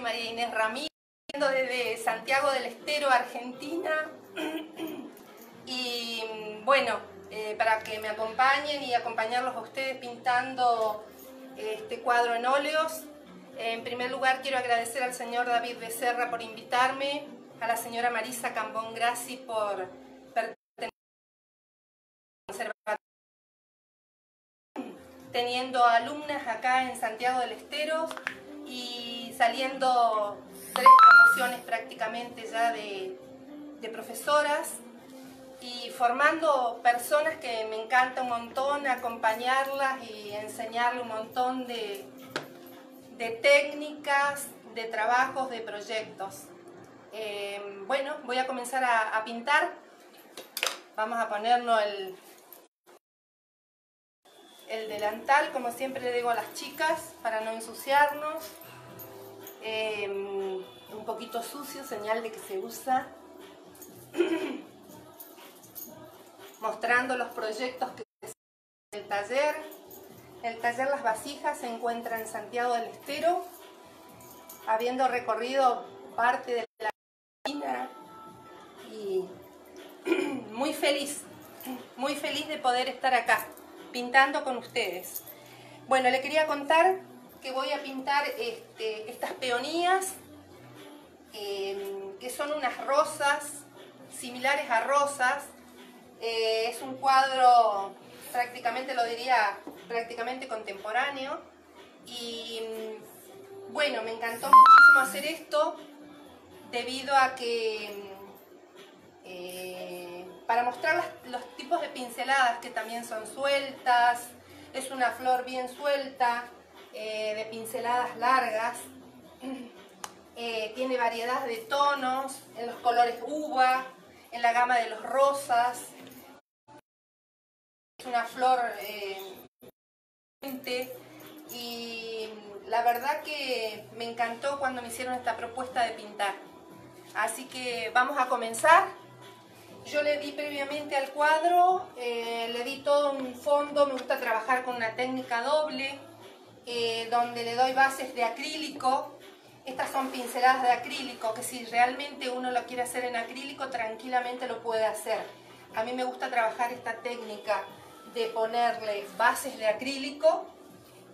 María Inés Ramírez, desde Santiago del Estero, Argentina. Y bueno, eh, para que me acompañen y acompañarlos a ustedes pintando este cuadro en óleos. En primer lugar, quiero agradecer al señor David Becerra por invitarme, a la señora Marisa Cambón Grassi por pertenecer teniendo alumnas acá en Santiago del Estero y saliendo tres promociones prácticamente ya de, profesoras y formando personas que me encanta un montón acompañarlas y enseñarles un montón de, de técnicas, de trabajos, de proyectos. Eh, bueno, voy a comenzar a, a pintar. Vamos a ponernos el, el delantal, como siempre le digo a las chicas, para no ensuciarnos. Em, un poquito sucio, señal de que se usa. Mostrando los proyectos que se el taller. El taller Las Vasijas se encuentra en Santiago del Estero, habiendo recorrido parte de la cocina y muy feliz, muy feliz de poder estar acá pintando con ustedes. Bueno, le quería contar que voy a pintar este, estas peonías, em, que son unas rosas, similares a rosas. Eh, es un cuadro prácticamente, lo diría, prácticamente contemporáneo. Y bueno, me encantó muchísimo hacer esto debido a que eh, para mostrar los tipos de pinceladas que también son sueltas, es una flor bien suelta, eh, de pinceladas largas, eh, tiene variedad de tonos, en los colores uva, en la gama de los rosas, es una flor y la verdad que me encantó cuando me hicieron esta propuesta de pintar. Así que vamos a comenzar. Yo le di previamente al cuadro, eh, le di todo un fondo, me gusta trabajar con una técnica doble, eh, donde le doy bases de acrílico. Estas son pinceladas de acrílico, que si realmente uno lo quiere hacer en acrílico, tranquilamente lo puede hacer. A mí me gusta trabajar esta técnica de ponerle bases de acrílico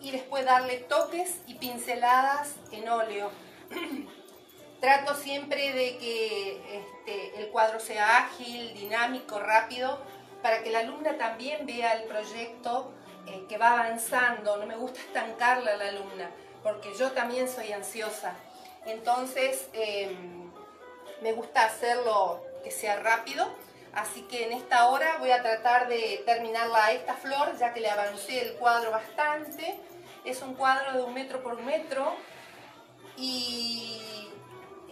y después darle toques y pinceladas en óleo. Trato siempre de que este, el cuadro sea ágil, dinámico, rápido, para que la alumna también vea el proyecto eh, que va avanzando. No me gusta estancarla a la alumna, porque yo también soy ansiosa. Entonces, em, me gusta hacerlo que sea rápido. Así que en esta hora voy a tratar de terminarla a esta flor, ya que le avancé el cuadro bastante. Es un cuadro de un metro por metro y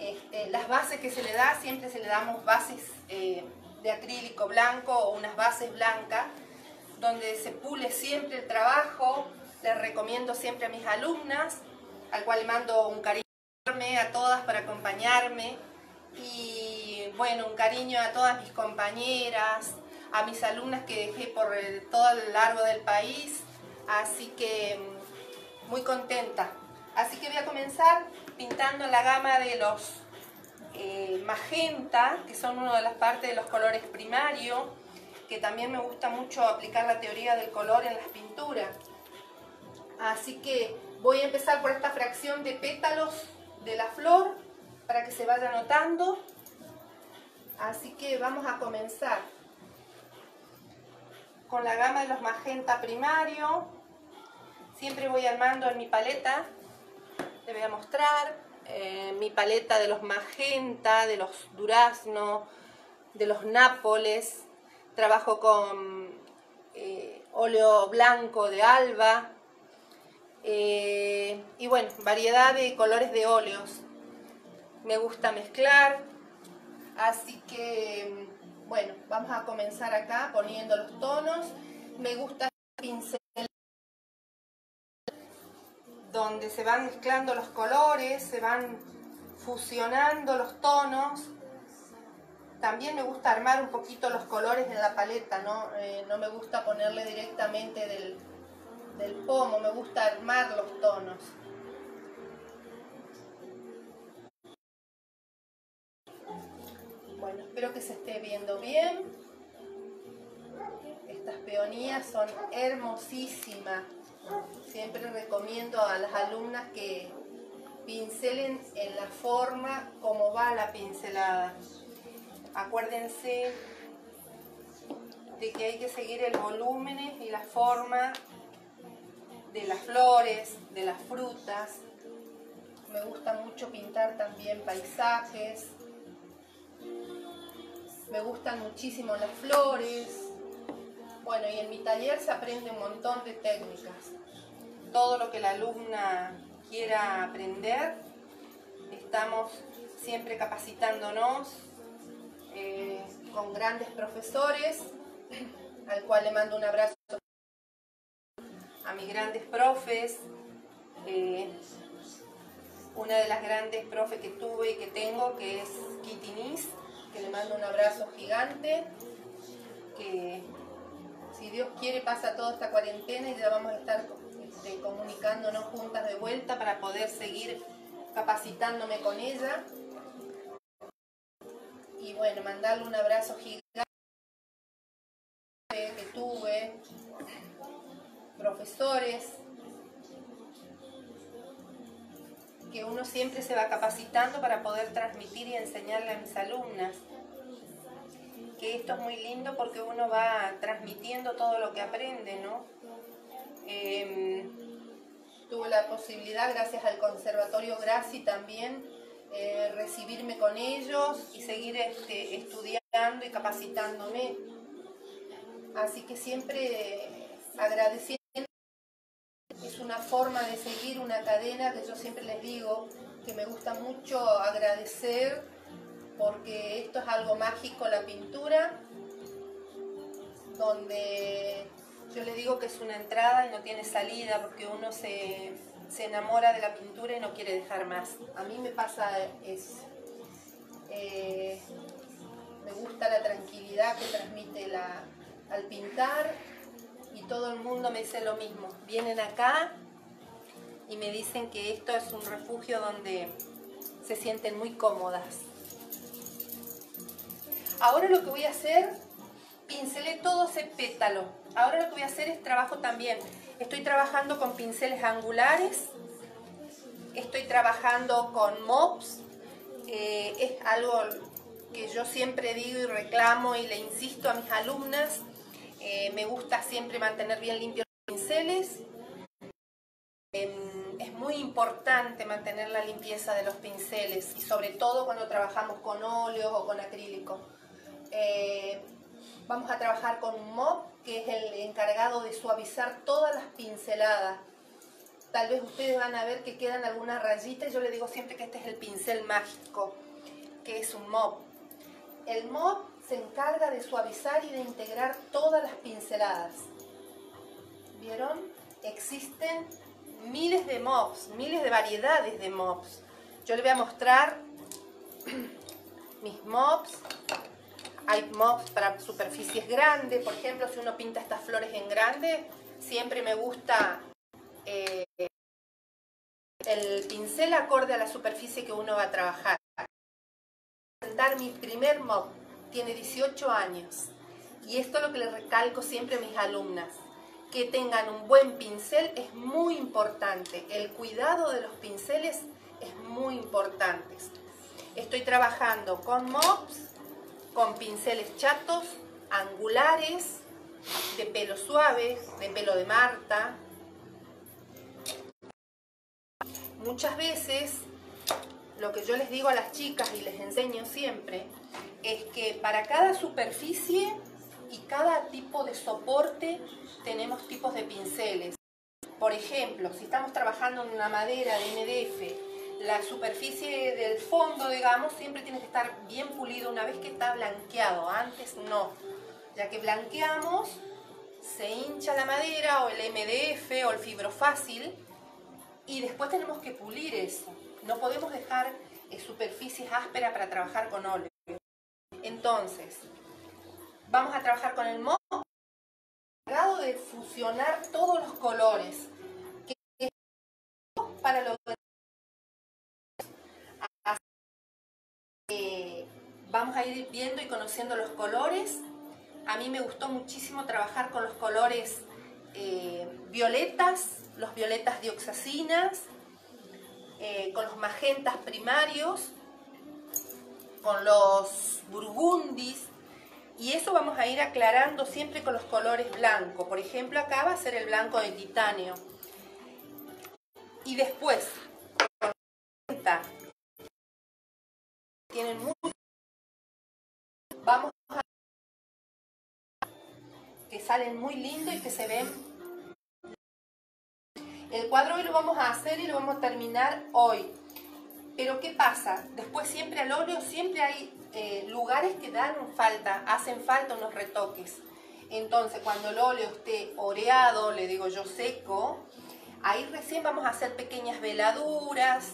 este, las bases que se le da, siempre se le damos bases eh, de acrílico blanco o unas bases blancas, donde se pule siempre el trabajo. Les recomiendo siempre a mis alumnas, al cual mando un cariño a todas para acompañarme. Y bueno, un cariño a todas mis compañeras, a mis alumnas que dejé por todo el largo del país. Así que muy contenta. Así que voy a comenzar pintando la gama de los eh, magenta, que son una de las partes de los colores primarios, que también me gusta mucho aplicar la teoría del color en las pinturas. Así que voy a empezar por esta fracción de pétalos de la flor, para que se vaya notando. Así que vamos a comenzar con la gama de los magenta primario. Siempre voy armando en mi paleta voy a mostrar eh, mi paleta de los magenta, de los durazno, de los nápoles. Trabajo con eh, óleo blanco de alba. Eh, y bueno, variedad de colores de óleos. Me gusta mezclar. Así que, bueno, vamos a comenzar acá poniendo los tonos. Me gusta pincel donde se van mezclando los colores, se van fusionando los tonos. También me gusta armar un poquito los colores en la paleta, no, eh, no me gusta ponerle directamente del, del pomo, me gusta armar los tonos. Bueno, espero que se esté viendo bien. Estas peonías son hermosísimas. Siempre recomiendo a las alumnas que pincelen en la forma como va la pincelada. Acuérdense de que hay que seguir el volumen y la forma de las flores, de las frutas. Me gusta mucho pintar también paisajes. Me gustan muchísimo las flores. Bueno, y en mi taller se aprende un montón de técnicas. Todo lo que la alumna quiera aprender, estamos siempre capacitándonos eh, con grandes profesores, al cual le mando un abrazo a mis grandes profes. Eh, una de las grandes profes que tuve y que tengo, que es Kitty Nis, que le mando un abrazo gigante, que si Dios quiere pasa toda esta cuarentena y ya vamos a estar comunicándonos juntas de vuelta para poder seguir capacitándome con ella. Y bueno, mandarle un abrazo gigante que tuve, profesores, que uno siempre se va capacitando para poder transmitir y enseñarle a mis alumnas. Que esto es muy lindo porque uno va transmitiendo todo lo que aprende, ¿no? Em, tuve la posibilidad, gracias al Conservatorio Graci también, eh, recibirme con ellos y seguir este, estudiando y capacitándome. Así que siempre agradeciendo es una forma de seguir una cadena que yo siempre les digo que me gusta mucho agradecer porque esto es algo mágico la pintura donde yo les digo que es una entrada y no tiene salida porque uno se, enamora de la pintura y no quiere dejar más. A mí me pasa eso. Eh, me gusta la tranquilidad que transmite la, al pintar y todo el mundo me dice lo mismo. Vienen acá y me dicen que esto es un refugio donde se sienten muy cómodas. Ahora lo que voy a hacer, pincelé todo ese pétalo. Ahora lo que voy a hacer es trabajo también. Estoy trabajando con pinceles angulares, estoy trabajando con mops. Eh, es algo que yo siempre digo y reclamo y le insisto a mis alumnas eh, me gusta siempre mantener bien limpios los pinceles. Em, es muy importante mantener la limpieza de los pinceles y sobre todo cuando trabajamos con óleos o con acrílico. Vamos a trabajar con un mop que es el encargado de suavizar todas las pinceladas. Tal vez ustedes van a ver que quedan algunas rayitas. Yo les digo siempre que este es el pincel mágico, que es un mop. El mop se encarga de suavizar y de integrar todas las pinceladas. ¿Vieron? Existen miles de mops, miles de variedades de mops. Yo les voy a mostrar mis mops. Hay mops para superficies grandes, por ejemplo, si uno pinta estas flores en grande, siempre me gusta eh, el pincel acorde a la superficie que uno va a trabajar. Presentar mi primer mop tiene 18 años. Y esto es lo que le recalco siempre a mis alumnas. Que tengan un buen pincel es muy importante. El cuidado de los pinceles es muy importante. Estoy trabajando con mops, con pinceles chatos, angulares, de pelo suave, de pelo de Marta. Muchas veces lo que yo les digo a las chicas y les enseño siempre es que para cada superficie y cada tipo de soporte tenemos tipos de pinceles. Por ejemplo, si estamos trabajando en una madera de MDF, la superficie del fondo, digamos, siempre tiene que estar bien pulido una vez que está blanqueado. Antes no. Ya que blanqueamos, se hincha la madera o el MDF o el fibrofácil y después tenemos que pulir eso. No podemos dejar eh, superficies ásperas para trabajar con óleo. Entonces, vamos a trabajar con el modo grado de fusionar todos los colores para lograr vamos a ir viendo y conociendo los colores. A mí me gustó muchísimo trabajar con los colores eh, violetas, los violetas dioxacinas, eh, con los magentas primarios, con los burgundis, y eso vamos a ir aclarando siempre con los colores blancos. Por ejemplo, acá va a ser el blanco de titanio. Y después, tienen mucho, vamos a que salen muy lindos y que se ven. El cuadro hoy lo vamos a hacer y lo vamos a terminar hoy. Pero ¿qué pasa? Después siempre al óleo siempre hay eh, lugares que dan falta, hacen falta unos retoques. Entonces, cuando el óleo esté oreado, le digo yo seco, ahí recién vamos a hacer pequeñas veladuras.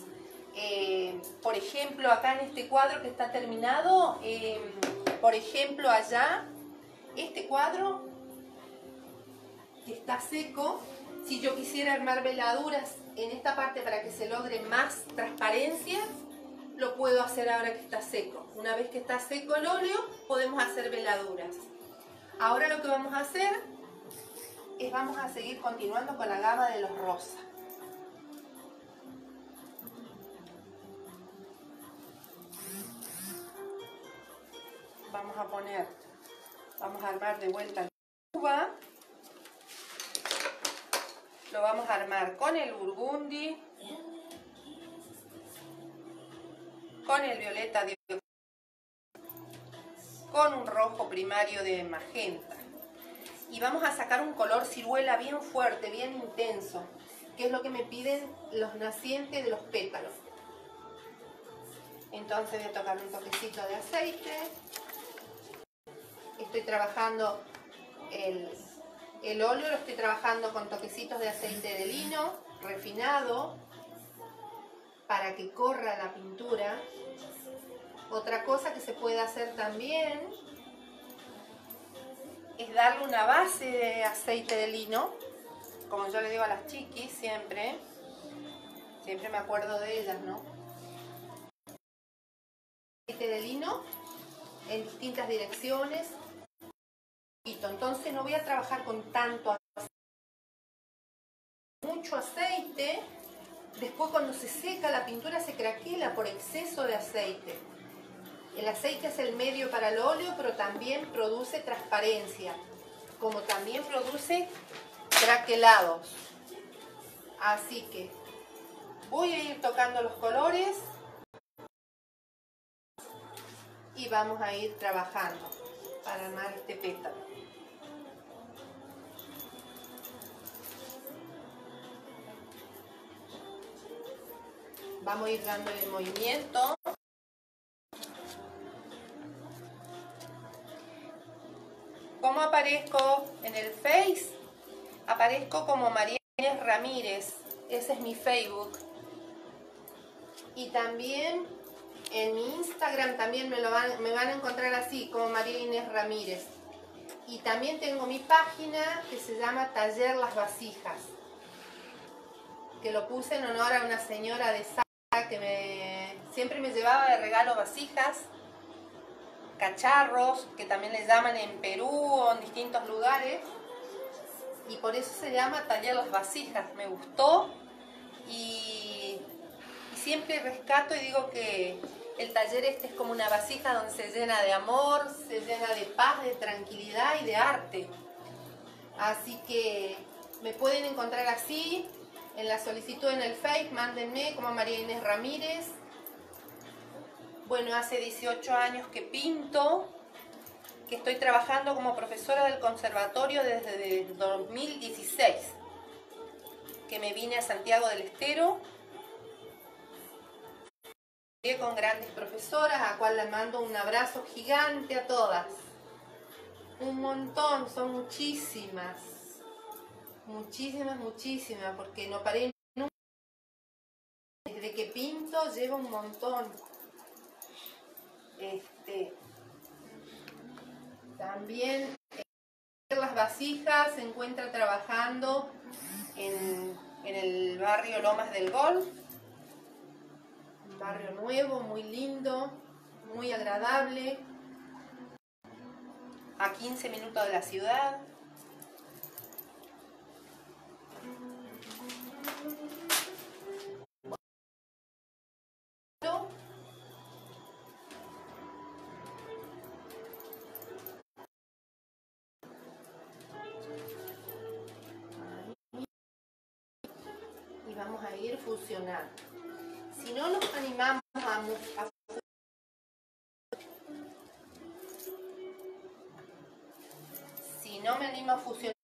Eh, por ejemplo, acá en este cuadro que está terminado, em, por ejemplo, allá, este cuadro que está seco, si yo quisiera armar veladuras en esta parte para que se logre más transparencia, lo puedo hacer ahora que está seco. Una vez que está seco el óleo, podemos hacer veladuras. Ahora lo que vamos a hacer es vamos a seguir continuando con la gama de los rosas. Vamos a poner, vamos a armar de vuelta la uva. Lo vamos a armar con el burgundi, con el violeta de con un rojo primario de magenta. Y vamos a sacar un color ciruela bien fuerte, bien intenso, que es lo que me piden los nacientes de los pétalos. Entonces voy a tocar un toquecito de aceite. Estoy trabajando el, el óleo, lo estoy trabajando con toquecitos de aceite de lino refinado para que corra la pintura. Otra cosa que se puede hacer también es darle una base de aceite de lino, como yo le digo a las chiquis siempre, siempre me acuerdo de ellas, ¿no? Aceite de lino en distintas direcciones. Entonces no voy a trabajar con tanto aceite. Mucho aceite Después cuando se seca la pintura se craquela por exceso de aceite. El aceite es el medio para el óleo, pero también produce transparencia, como también produce craquelados. Así que voy a ir tocando los colores y vamos a ir trabajando para armar este pétalo. Vamos a ir dando el movimiento. ¿Cómo aparezco en el Face? Aparezco como María Inés Ramírez. Ese es mi Facebook. Y también en mi Instagram también me, lo van, me van a encontrar así, como María Inés Ramírez. Y también tengo mi página que se llama Taller Las Vasijas, que lo puse en honor a una señora de que me, siempre me llevaba de regalo vasijas, cacharros, que también le llaman en Perú o en distintos lugares. Y por eso se llama Taller las Vasijas. Me gustó y, y siempre rescato y digo que el taller este es como una vasija donde se llena de amor, se llena de paz, de tranquilidad y de arte. Así que me pueden encontrar así, en la solicitud en el Face, mándenme como María Inés Ramírez. Bueno, hace 18 años que pinto, que estoy trabajando como profesora del conservatorio desde 2016, que me vine a Santiago del Estero con grandes profesoras, a cual le mando un abrazo gigante a todas. Un montón, son muchísimas muchísimas, muchísimas, porque no paré nunca. Desde que pinto llevo un montón. Este, también eh, las vasijas se encuentra trabajando en, en el barrio Lomas del Gol, un barrio nuevo, muy lindo. muy agradable, a 15 minutos de la ciudad. Si no nos animamos a, a no me animo a fusionar,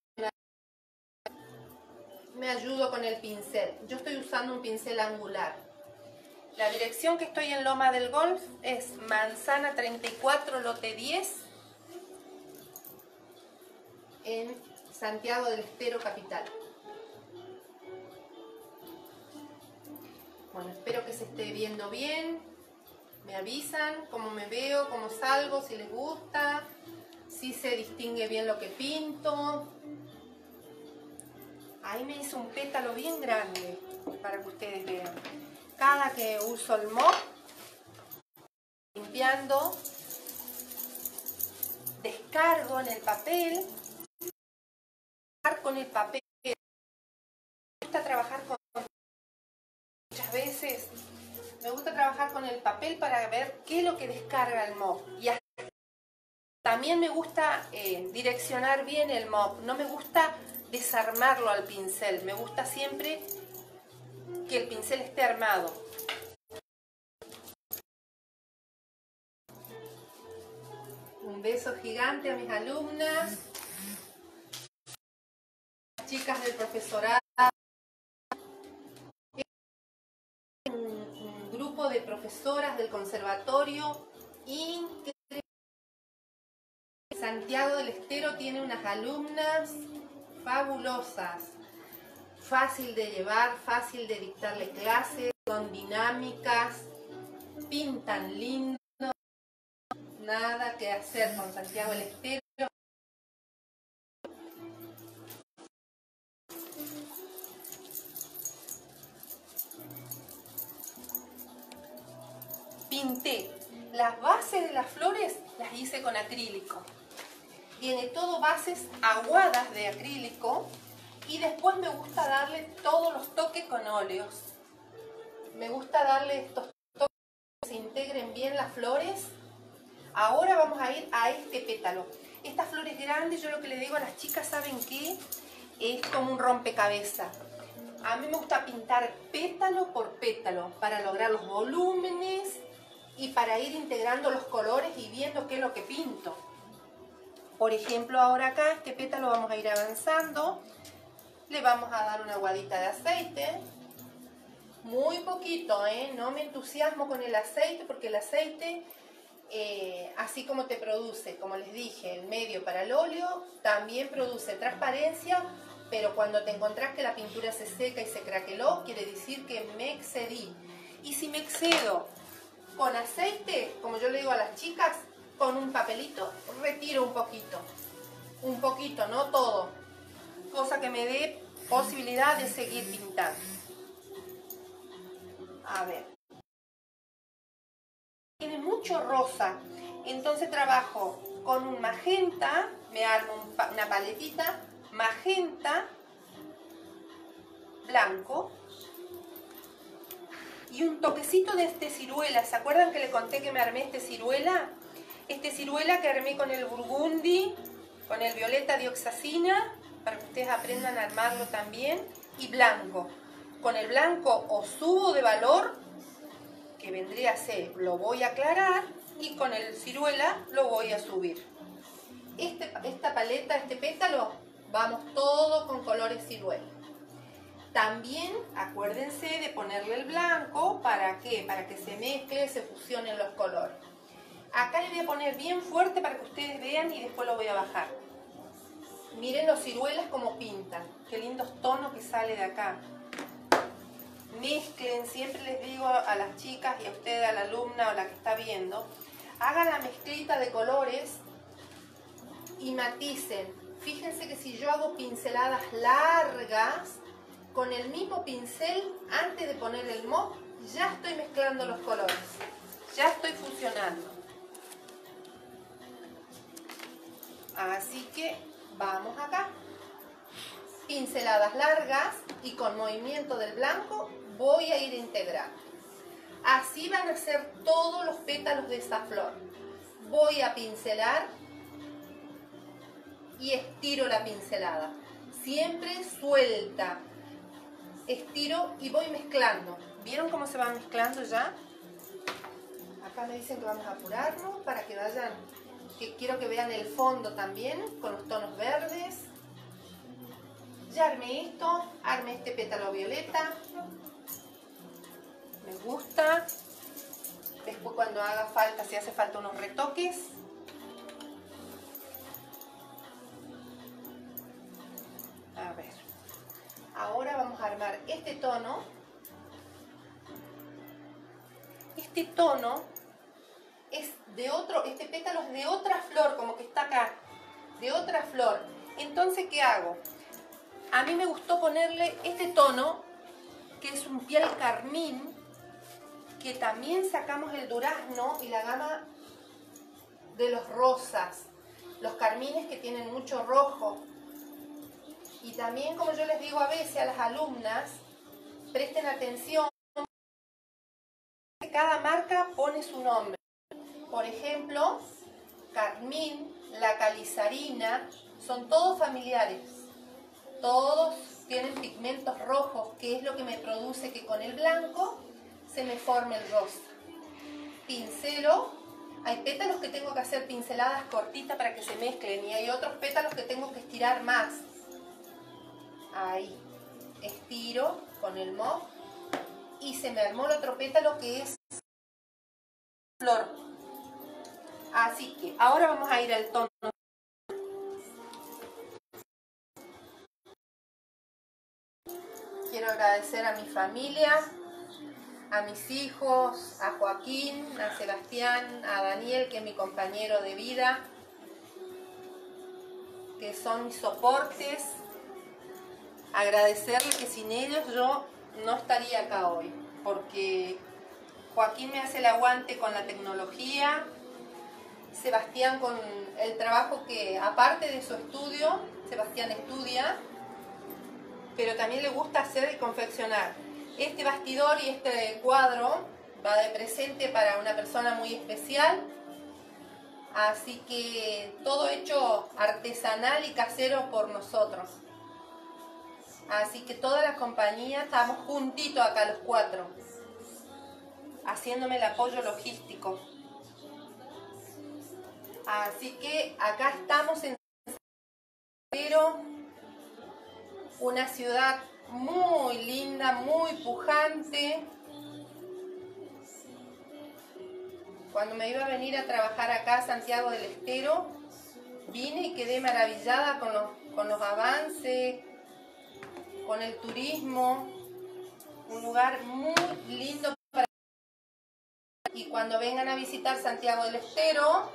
me ayudo con el pincel. Yo estoy usando un pincel angular. La dirección que estoy en Loma del Golf es Manzana 34, lote 10, en Santiago del Estero, capital. Bueno, espero que se esté viendo bien. Me avisan cómo me veo, cómo salgo, si les gusta si se distingue bien lo que pinto. Ahí me hizo un pétalo bien grande para que ustedes vean. Cada que uso el mop, limpiando, descargo en el papel, con el papel. Me gusta trabajar con veces me gusta trabajar con el papel para ver qué es lo que descarga el mop y también me gusta eh, direccionar bien el mop, no me gusta desarmarlo al pincel, me gusta siempre que el pincel esté armado. Un beso gigante a mis alumnas, chicas del profesorado, de profesoras del conservatorio increíble Santiago del Estero tiene unas alumnas fabulosas, fácil de llevar, fácil de dictarle clases, son dinámicas, pintan lindo, nada que hacer con Santiago del Estero. Las bases de las flores, las hice con acrílico tiene todo bases aguadas de acrílico y después me gusta darle todos los toques con óleos. Me gusta darle estos toques que se integren bien las flores. Ahora vamos a ir a este pétalo. Estas flores grandes, yo lo que le digo a las chicas, ¿saben qué? Es como un rompecabezas. A mí me gusta pintar pétalo por pétalo para lograr los volúmenes y para ir integrando los colores y viendo qué es lo que pinto. Por ejemplo, ahora acá, este pétalo vamos a ir avanzando. Le vamos a dar una aguadita de aceite. Muy poquito, ¿eh? No me entusiasmo con el aceite porque el aceite, eh, así como te produce, como les dije, el medio para el óleo, también produce transparencia, pero cuando te encontrás que la pintura se seca y se craqueló, quiere decir que me excedí. Y si me excedo con aceite, como yo le digo a las chicas, con un papelito retiro un poquito, un poquito, no todo, cosa que me dé posibilidad de seguir pintando. A ver. Tiene mucho rosa, entonces trabajo con un magenta, me armo una paletita, magenta, blanco, y un toquecito de este ciruela. ¿Se acuerdan que le conté que me armé este ciruela? Este ciruela que armé con el burgundi, con el violeta dioxacina, para que ustedes aprendan a armarlo también, y blanco. Con el blanco o subo de valor, que vendría a ser, lo voy a aclarar, y con el ciruela lo voy a subir. Este, esta paleta, este pétalo, vamos todo con colores ciruela. También acuérdense de ponerle el blanco, ¿para qué? Para que se mezcle, se fusionen los colores. Acá le voy a poner bien fuerte para que ustedes vean y después lo voy a bajar. Miren los ciruelas como pintan. Qué lindos tonos que sale de acá. Mezclen, siempre les digo a las chicas y a usted, a la alumna o la que está viendo, hagan la mezclita de colores y maticen. Fíjense que si yo hago pinceladas largas, con el mismo pincel, antes de poner el mop, ya estoy mezclando los colores. Ya estoy fusionando. Así que vamos acá. Pinceladas largas y con movimiento del blanco voy a ir integrando. Así van a ser todos los pétalos de esa flor. Voy a pincelar y estiro la pincelada. Siempre suelta. Estiro y voy mezclando. ¿Vieron cómo se va mezclando ya? Acá me dicen que vamos a apurarnos para que vayan, que quiero que vean el fondo también con los tonos verdes. Ya armé esto, armé este pétalo violeta. Me gusta. Después cuando haga falta, si hace falta unos retoques. Este tono. Este tono es de otro, este pétalo es de otra flor, como que está acá, de otra flor. Entonces, ¿qué hago? A mí me gustó ponerle este tono, que es un piel carmín, que también sacamos el durazno y la gama de los rosas, los carmines que tienen mucho rojo. Y también, como yo les digo a veces a las alumnas, presten atención, cada marca pone su nombre. Por ejemplo, carmín, la calizarina, son todos familiares. Todos tienen pigmentos rojos, que es lo que me produce que con el blanco se me forme el rosa. Pincelo, hay pétalos que tengo que hacer pinceladas cortitas para que se mezclen y hay otros pétalos que tengo que estirar más. Ahí, estiro con el mo y se me armó el otro pétalo que es flor. Así que ahora vamos a ir al tono. Quiero agradecer a mi familia, a mis hijos, a Joaquín, a Sebastián, a Daniel, que es mi compañero de vida, que son mis soportes. Agradecerles que sin ellos yo no estaría acá hoy, porque Joaquín me hace el aguante con la tecnología, Sebastián con el trabajo que, aparte de su estudio, Sebastián estudia, pero también le gusta hacer y confeccionar. Este bastidor y este cuadro va de presente para una persona muy especial, así que todo hecho artesanal y casero por nosotros. Así que toda la compañía estamos juntitos acá los cuatro, haciéndome el apoyo logístico. Así que acá estamos en una ciudad muy linda, muy pujante. Cuando me iba a venir a trabajar acá a Santiago del Estero, vine y quedé maravillada con los, con los avances, con el turismo. Un lugar muy lindo para... Y cuando vengan a visitar Santiago del Estero,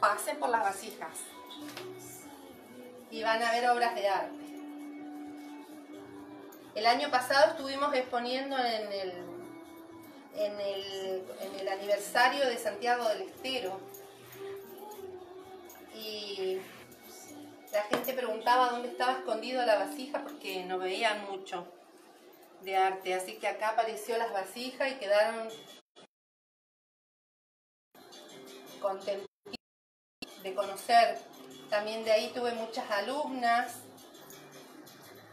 pasen por las vasijas y van a ver obras de arte. El año pasado estuvimos exponiendo en el, en el, en el aniversario de Santiago del Estero y la gente preguntaba dónde estaba escondido la vasija porque no veían mucho de arte, así que acá apareció las vasijas y quedaron contempladas de conocer. También de ahí tuve muchas alumnas.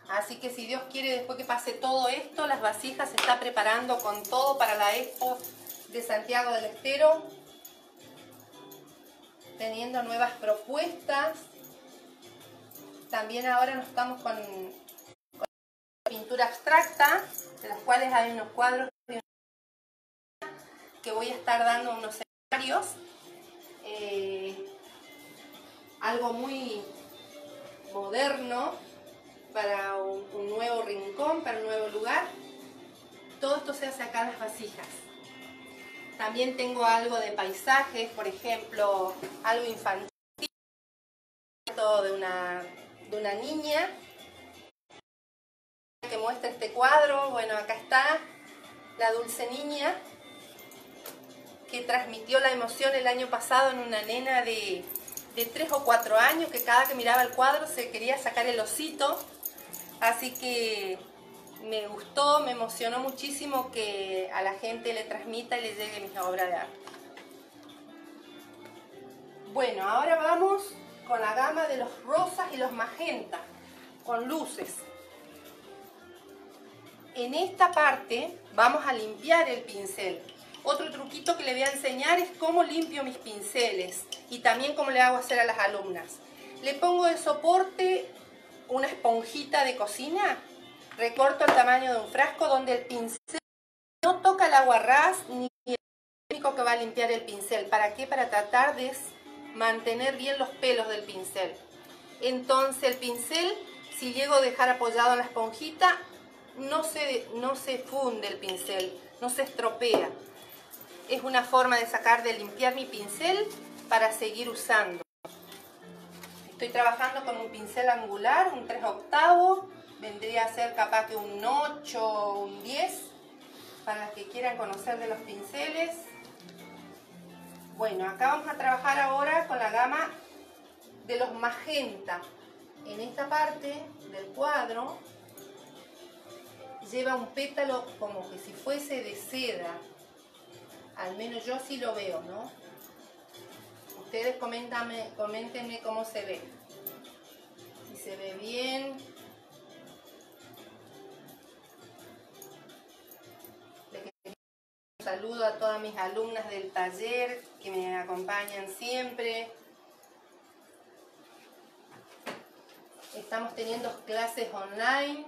Así que si Dios quiere, después que pase todo esto, las vasijas se está preparando con todo para la expo de Santiago del Estero. Teniendo nuevas propuestas. También ahora nos estamos con, pintura abstracta, de los cuales hay unos cuadros que voy a estar dando unos escenarios. Eh, algo muy moderno para un, nuevo rincón, para un nuevo lugar. Todo esto se hace acá en las vasijas. También tengo algo de paisajes, por ejemplo, algo infantil de una, de una niña que muestra este cuadro. Bueno, acá está la dulce niña que transmitió la emoción el año pasado en una nena de, de 3 o 4 años que cada que miraba el cuadro se quería sacar el osito. Así que me gustó, me emocionó muchísimo que a la gente le transmita y le llegue mi obra de arte. Bueno, ahora vamos con la gama de los rosas y los magentas, con luces. En esta parte vamos a limpiar el pincel. Otro truquito que le voy a enseñar es cómo limpio mis pinceles y también cómo le hago hacer a las alumnas. Le pongo de soporte una esponjita de cocina, recorto el tamaño de un frasco donde el pincel no toca el agua ras ni el único que va a limpiar el pincel. ¿Para qué? Para tratar de mantener bien los pelos del pincel. Entonces el pincel, si llego a dejar apoyado en la esponjita, no se, no se funde el pincel, no se estropea. Es una forma de sacar, de limpiar mi pincel para seguir usando. Estoy trabajando con un pincel angular, un 3 octavos, vendría a ser capaz que un 8 o un 10, para los que quieran conocer de los pinceles. Bueno, acá vamos a trabajar ahora con la gama de los magenta. En esta parte del cuadro lleva un pétalo como que si fuese de seda. Al menos yo sí lo veo, ¿no? Ustedes coméntenme cómo se ve. Si se ve bien. Saludo a todas mis alumnas del taller que me acompañan siempre. Estamos teniendo clases online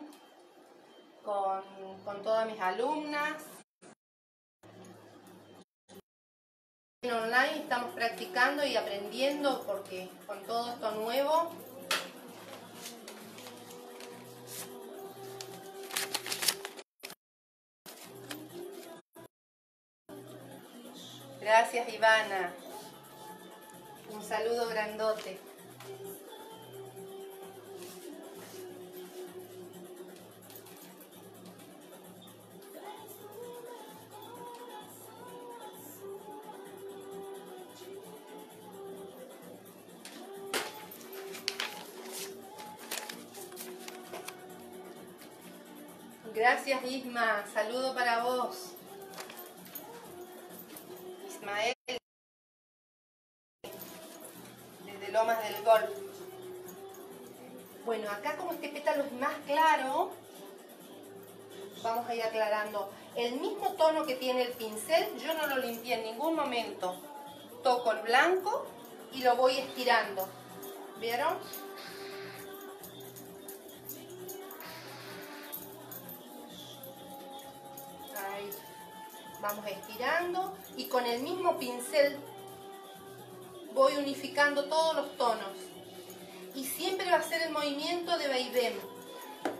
con, con todas mis alumnas. En online estamos practicando y aprendiendo porque con todo esto nuevo Gracias Ivana. Un saludo grandote. Gracias Isma, saludo para vos. Bueno, acá como este pétalo es más claro, vamos a ir aclarando. El mismo tono que tiene el pincel, yo no lo limpié en ningún momento. Toco el blanco y lo voy estirando. ¿Vieron? vamos estirando y con el mismo pincel voy unificando todos los tonos y siempre va a ser el movimiento de vaivén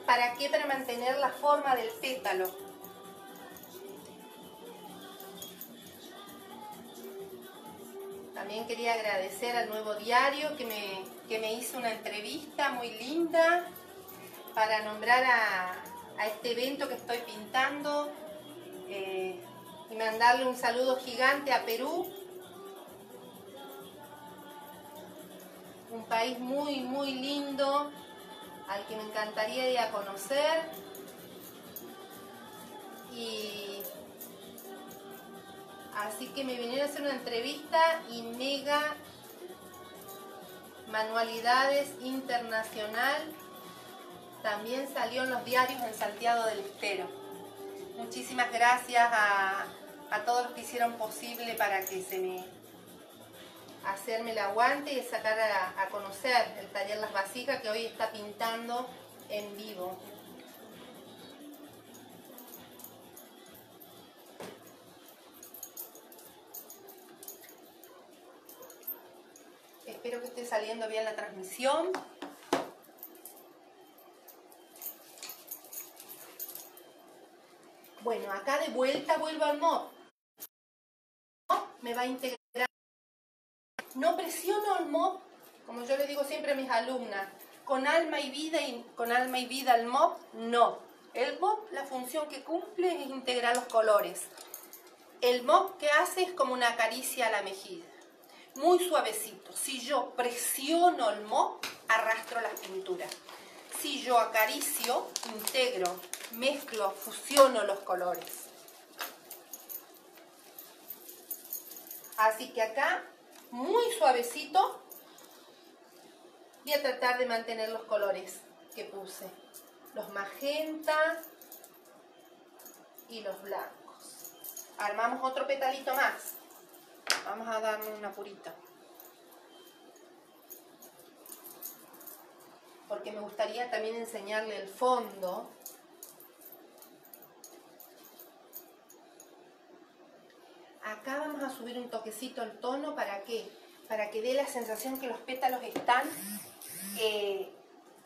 ¿para qué? para mantener la forma del pétalo. También quería agradecer al Nuevo Diario que me, que me hizo una entrevista muy linda para nombrar a, este evento que estoy pintando eh, y mandarle un saludo gigante a Perú, un país muy, muy lindo, al que me encantaría ir a conocer. Y así que me vinieron a hacer una entrevista y mega manualidades internacional también salió en los diarios en Santiago del Estero. Muchísimas gracias a, todos los que hicieron posible para que se me hacerme el aguante y sacar a, conocer el taller Las Vasijas que hoy está pintando en vivo. Espero que esté saliendo bien la transmisión. Bueno, acá de vuelta vuelvo al mod. Me va a integrar. No presiono el mod, como yo le digo siempre a mis alumnas, con alma y vida y con alma y vida el mod, no. El mod, la función que cumple es integrar los colores. el mop que hace es como una caricia a la mejilla, muy suavecito. Si yo presiono el mop, arrastro las pinturas. Si yo acaricio, integro, mezclo, fusiono los colores. Así que acá, muy suavecito, voy a tratar de mantener los colores que puse. Los magenta y los blancos. Armamos otro petalito más. Vamos a darle una purita. Porque me gustaría también enseñarle el fondo Acá vamos a subir un toquecito el tono, ¿para qué? Para que dé la sensación que los pétalos están eh,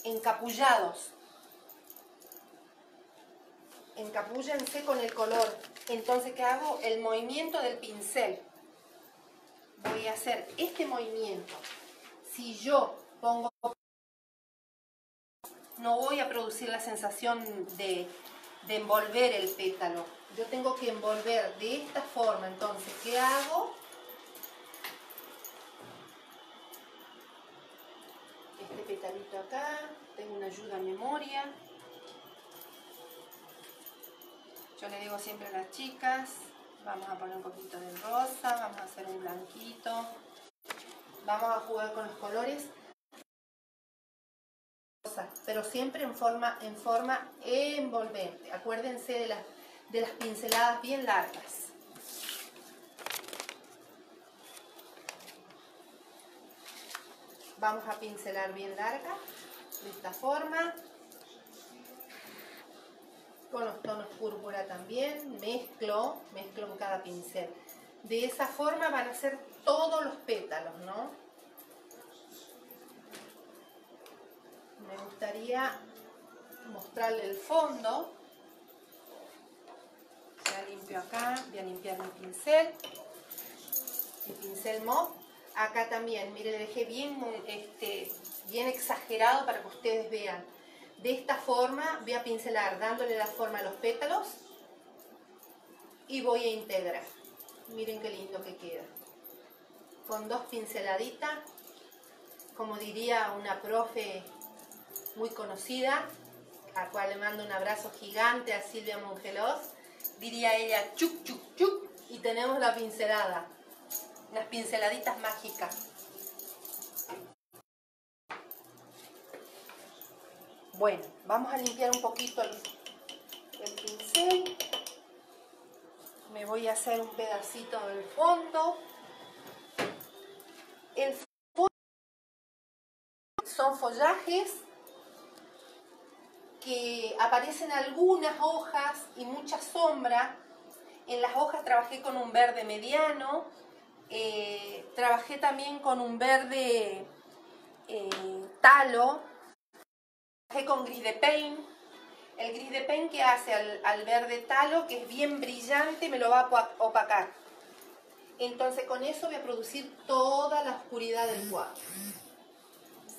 encapullados. Encapúllense con el color. Entonces, ¿qué hago? El movimiento del pincel. Voy a hacer este movimiento. Si yo pongo... No voy a producir la sensación de, de envolver el pétalo yo tengo que envolver de esta forma, entonces, ¿qué hago? Este petalito acá, tengo una ayuda a memoria. Yo le digo siempre a las chicas, vamos a poner un poquito de rosa, vamos a hacer un blanquito, vamos a jugar con los colores pero siempre en forma, en forma envolvente. Acuérdense de las de las pinceladas bien largas. Vamos a pincelar bien larga, de esta forma. Con los tonos púrpura también, mezclo, mezclo en cada pincel. De esa forma van a ser todos los pétalos, ¿no? Me gustaría mostrarle el fondo limpio acá, voy a limpiar mi pincel, mi pincel mop. Acá también, mire, le dejé bien, este, bien exagerado para que ustedes vean. De esta forma voy a pincelar dándole la forma a los pétalos y voy a integrar. Miren qué lindo que queda. Con dos pinceladitas, como diría una profe muy conocida, a cual le mando un abrazo gigante a Silvia Mongelos, diría ella, chuc, chuc, chuc, y tenemos la pincelada, unas pinceladitas mágicas. Bueno, vamos a limpiar un poquito el, pincel. Me voy a hacer un pedacito del fondo. El fondo son follajes que aparecen algunas hojas y mucha sombra. En las hojas trabajé con un verde mediano, eh, trabajé también con un verde eh, talo, trabajé con gris de paint. El gris de paint que hace al, al verde talo, que es bien brillante, me lo va a opacar. Entonces con eso voy a producir toda la oscuridad del cuadro.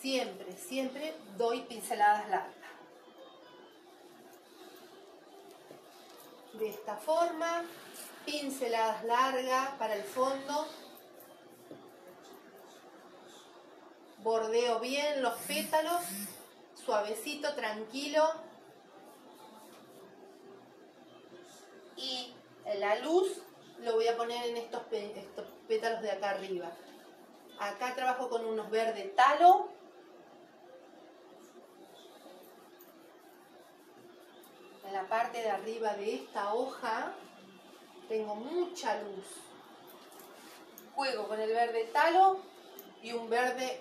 Siempre, siempre doy pinceladas largas. De esta forma, pinceladas largas para el fondo, bordeo bien los pétalos, suavecito, tranquilo, y la luz lo voy a poner en estos, pétalos de acá arriba. Acá trabajo con unos verdes talo, la parte de arriba de esta hoja tengo mucha luz. Juego con el verde talo y un verde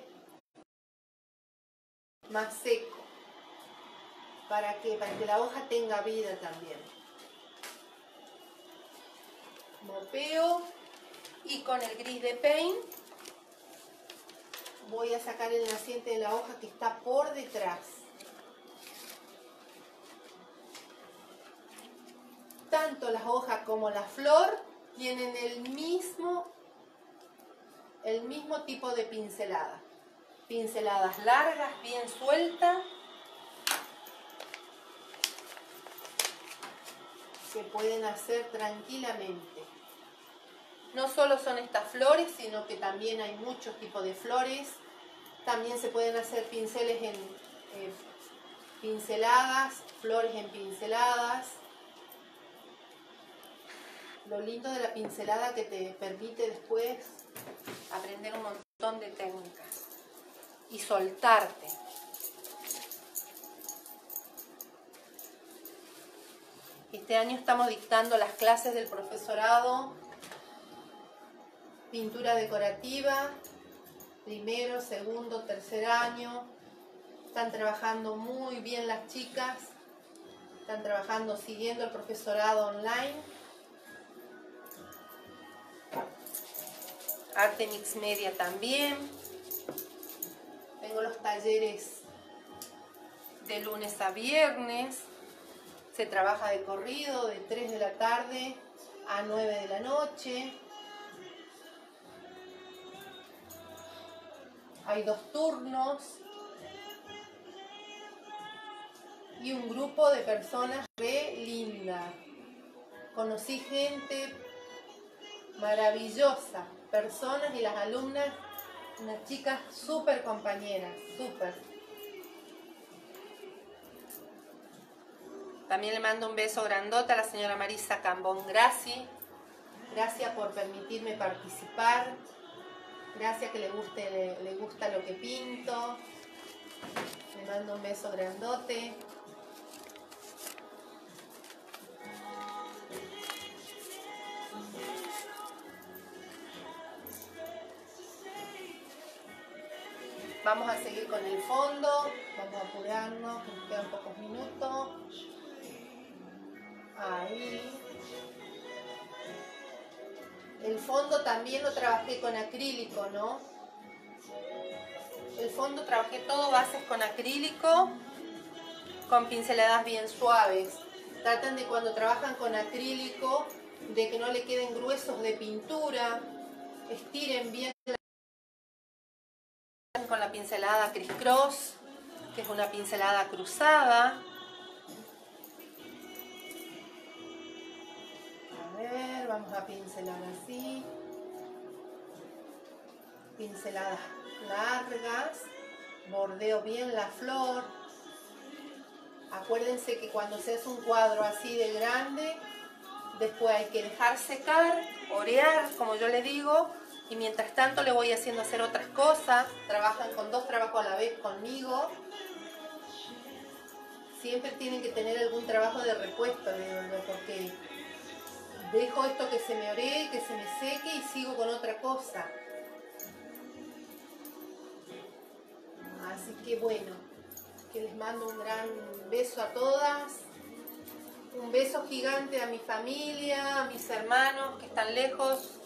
más seco. ¿Para que Para que la hoja tenga vida también. Mopeo y con el gris de paint voy a sacar el naciente de la hoja que está por detrás. Tanto las hojas como la flor tienen el mismo, el mismo tipo de pincelada. Pinceladas largas, bien sueltas. Se pueden hacer tranquilamente. No solo son estas flores, sino que también hay muchos tipos de flores. También se pueden hacer pinceles en eh, pinceladas, flores en pinceladas. Lo lindo de la pincelada que te permite después aprender un montón de técnicas y soltarte. Este año estamos dictando las clases del profesorado, pintura decorativa, primero, segundo, tercer año. Están trabajando muy bien las chicas, están trabajando siguiendo el profesorado online. Arte Mix Media también. Tengo los talleres de lunes a viernes. Se trabaja de corrido de 3 de la tarde a 9 de la noche. Hay dos turnos y un grupo de personas re linda. Conocí gente maravillosa, personas y las alumnas, unas chicas súper compañeras, súper. También le mando un beso grandota a la señora Marisa Cambón Graci. Gracias por permitirme participar. Gracias que le, guste, le, gusta lo que pinto. Le mando un beso grandote. Vamos a seguir con el fondo, vamos a apurarnos, nos quedan pocos minutos. Ahí. El fondo también lo trabajé con acrílico, ¿no? El fondo trabajé todo bases con acrílico, con pinceladas bien suaves. Traten de cuando trabajan con acrílico, de que no le queden gruesos de pintura. Estiren bien pincelada criss cross, que es una pincelada cruzada. vamos a pincelar así. Pinceladas largas. Bordeo bien la flor. Acuérdense que cuando se hace un cuadro así de grande, después hay que dejar secar, orear, como yo le digo, y mientras tanto le voy haciendo hacer otras cosas. Trabajan con dos trabajos a la vez conmigo. Siempre tienen que tener algún trabajo de repuesto, porque Dejo esto que se me ore, que se me seque y sigo con otra cosa. Así que bueno, que les mando un gran beso a todas. Un beso gigante a mi familia, a mis hermanos que están lejos,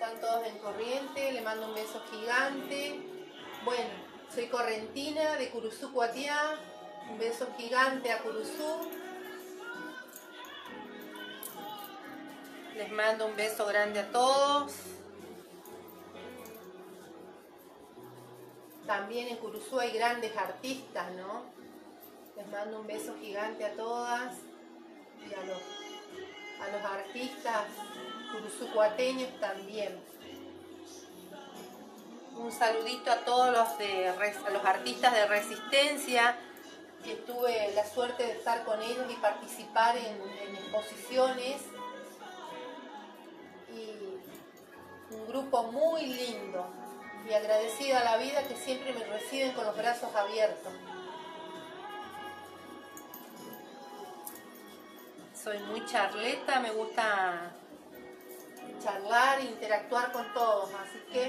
están todos en corriente. Le mando un beso gigante. Bueno, soy correntina de Curuzú, Cuatiá. Un beso gigante a Curuzú. Les mando un beso grande a todos. También en Curuzú hay grandes artistas, ¿no? Les mando un beso gigante a todas y a los, a los artistas curuzucuateños también. Un saludito a todos los, de, los artistas de resistencia, que tuve la suerte de estar con ellos y participar en exposiciones un grupo muy lindo y agradecida a la vida que siempre me reciben con los brazos abiertos. Soy muy charleta, me gusta charlar e interactuar con todos, así que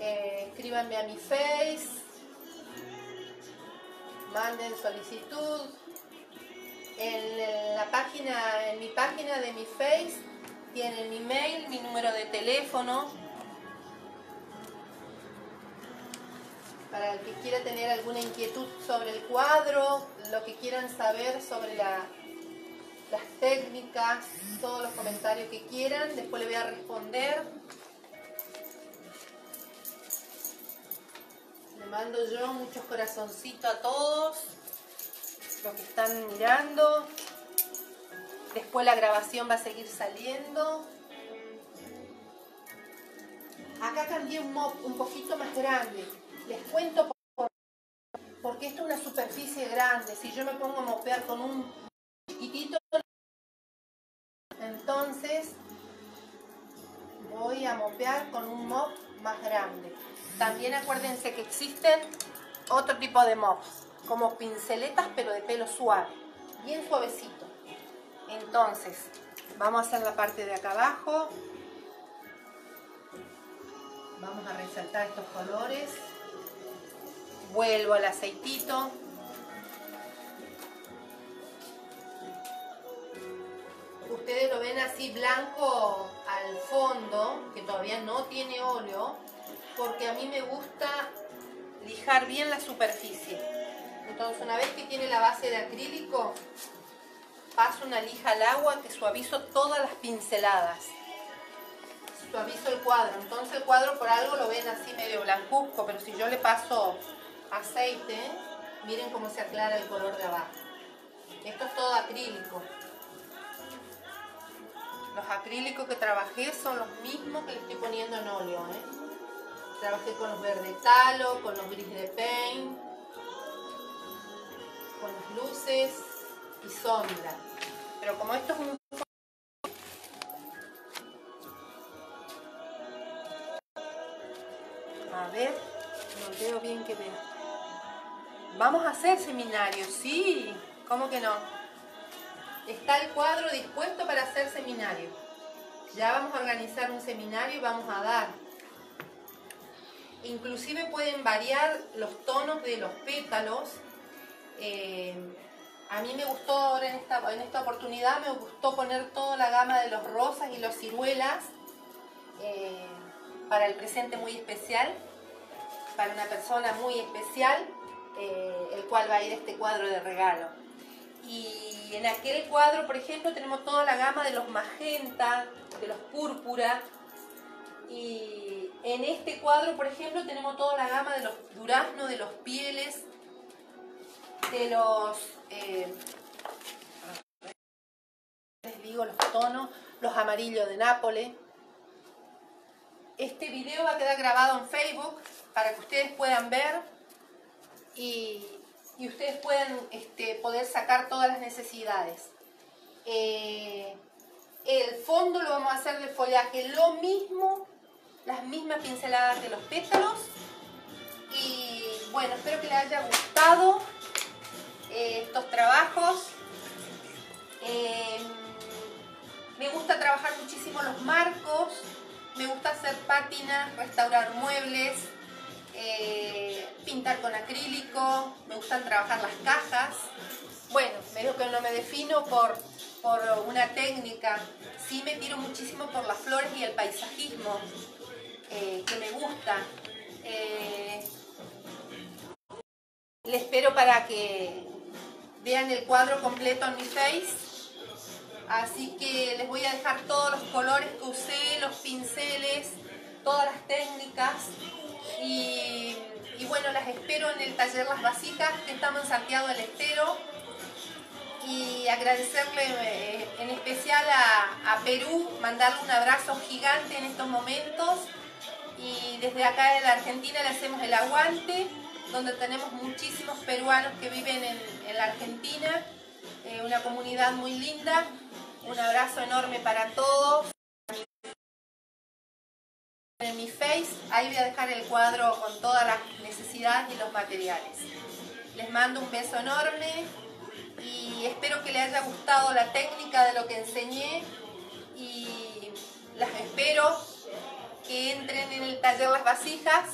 eh, escríbanme a mi face, manden solicitud. En la página, en mi página de mi face tienen mi mail, mi número de teléfono. Para el que quiera tener alguna inquietud sobre el cuadro, lo que quieran saber sobre las técnicas, todos los comentarios que quieran, después le voy a responder. Le mando yo muchos corazoncitos a todos los que están mirando. Después la grabación va a seguir saliendo. Acá cambié un mop un poquito más grande. Les cuento por, porque esto es una superficie grande. Si yo me pongo a mopear con un chiquitito, con un mop más grande. También acuérdense que existen otro tipo de mops, como pinceletas pero de pelo suave, bien suavecito. Entonces, vamos a hacer la parte de acá abajo. Vamos a resaltar estos colores. Vuelvo al aceitito. Ustedes lo ven así blanco al fondo, que todavía no tiene óleo, porque a mí me gusta lijar bien la superficie. Entonces una vez que tiene la base de acrílico, paso una lija al agua que suavizo todas las pinceladas suavizo el cuadro. Entonces el cuadro por algo lo ven así medio blancuzco, pero si yo le paso aceite, miren cómo se aclara el color de abajo. Esto es todo acrílico. Los acrílicos que trabajé son los mismos que le estoy poniendo en óleo. ¿eh? Trabajé con los verde talo, con los gris de paint, con las luces y sombra. Pero como esto es un A ver, no veo bien que veo. Vamos a hacer seminario, sí, ¿cómo que no? Está el cuadro dispuesto para hacer seminario. Ya vamos a organizar un seminario y vamos a dar. Inclusive pueden variar los tonos de los pétalos. Eh, a mí me gustó ahora en esta, en esta oportunidad, me gustó poner toda la gama de los rosas y los ciruelas eh, para el presente muy especial para una persona muy especial, eh, el cual va a ir este cuadro de regalo. Y en aquel cuadro, por ejemplo, tenemos toda la gama de los magenta, de los púrpura. Y en este cuadro, por ejemplo, tenemos toda la gama de los duraznos, de los pieles, de los... Eh, les digo los tonos, los amarillos de Nápoles. Este video va a quedar grabado en Facebook para que ustedes puedan ver y, ustedes puedan este, poder sacar todas las necesidades. Eh, el fondo lo vamos a hacer de follaje, lo mismo, las mismas pinceladas de los pétalos. Y bueno, espero que les haya gustado eh, estos trabajos. Eh, me gusta trabajar muchísimo los marcos, me gusta hacer pátinas, restaurar muebles, eh, pintar con acrílico, me gustan trabajar las cajas. Bueno, medio que no me defino por, por una técnica, sí me tiro muchísimo por las flores y el paisajismo, eh, que me gusta. Eh, le espero para que vean el cuadro completo en mi face. Así que les voy a dejar todos los colores que usé, los pinceles, todas las técnicas. Y, bueno, las espero en el taller Las Vasijas, que estamos en Santiago del Estero. Y agradecerle eh, en especial a, Perú, mandarle un abrazo gigante en estos momentos. Y desde acá de la Argentina le hacemos el aguante, donde tenemos muchísimos peruanos que viven en, la Argentina. Eh, una comunidad muy linda. Un abrazo enorme para todos en mi face, ahí voy a dejar el cuadro con todas las necesidades y los materiales. Les mando un beso enorme y espero que les haya gustado la técnica de lo que enseñé y las espero que entren en el taller Las Vasijas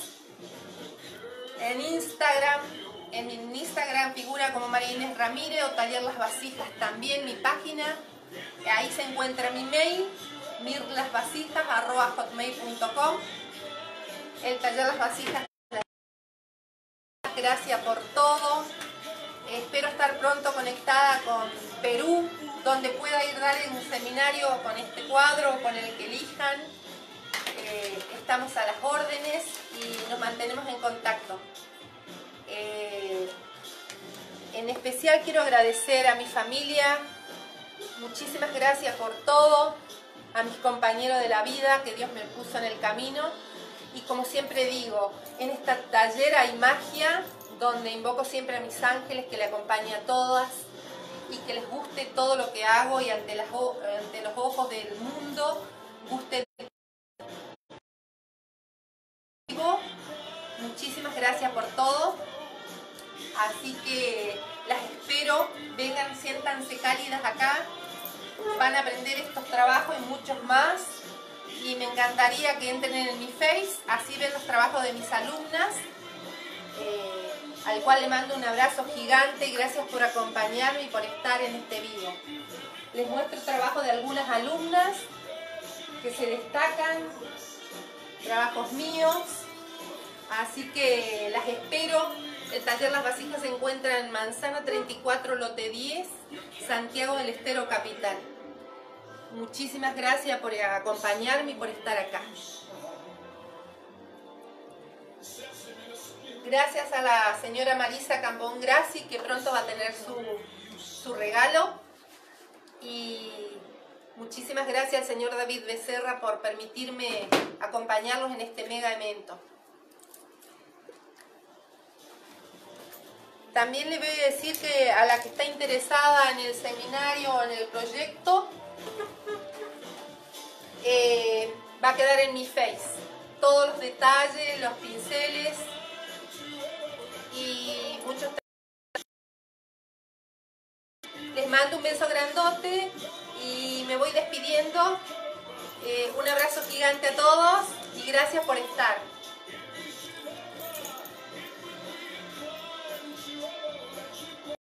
en Instagram, en Instagram figura como María Inés Ramírez o Taller Las Vasijas también mi página, ahí se encuentra mi mail mirlasvasijas.com El taller Las Vasijas. Gracias por todo. Espero estar pronto conectada con Perú, donde pueda ir dar un seminario con este cuadro, con el que elijan. Eh, estamos a las órdenes y nos mantenemos en contacto. Eh, en especial quiero agradecer a mi familia, muchísimas gracias por todo, a mis compañeros de la vida que Dios me puso en el camino Y como siempre digo, en esta taller hay magia, donde invoco siempre a mis ángeles que le acompañen a todas y que les guste todo lo que hago y ante los ojos del mundo guste. Muchísimas gracias por todo. Así que las espero, vengan, siéntanse cálidas acá, van a aprender estos trabajos y muchos más. Y me encantaría que entren en mi face, así ven los trabajos de mis alumnas, eh, al cual le mando un abrazo gigante gracias por acompañarme y por estar en este video. Les muestro el trabajo de algunas alumnas que se destacan, trabajos míos, así que las espero el taller Las Vasijas se encuentra en Manzana 34, lote 10, Santiago del Estero Capital. Muchísimas gracias por acompañarme y por estar acá. Gracias a la señora Marisa Campón Graci, que pronto va a tener su, su regalo. Y muchísimas gracias al señor David Becerra por permitirme acompañarlos en este mega evento. También le voy a decir que a la que está interesada en el seminario o en el proyecto, eh, va a quedar en mi face. Todos los detalles, los pinceles y muchos... Les mando un beso grandote y me voy despidiendo. Eh, un abrazo gigante a todos y gracias por estar.